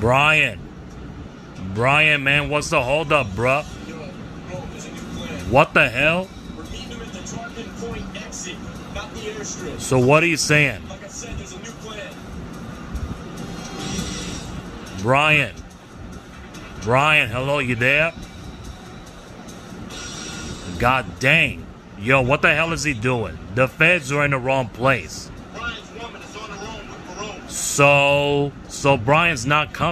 Brian. Brian, man, what's the holdup, bruh? What the hell? So what are you saying? Brian. Brian, hello, you there? God dang. Yo, what the hell is he doing? The feds are in the wrong place. Brian's. So, so Brian's not coming.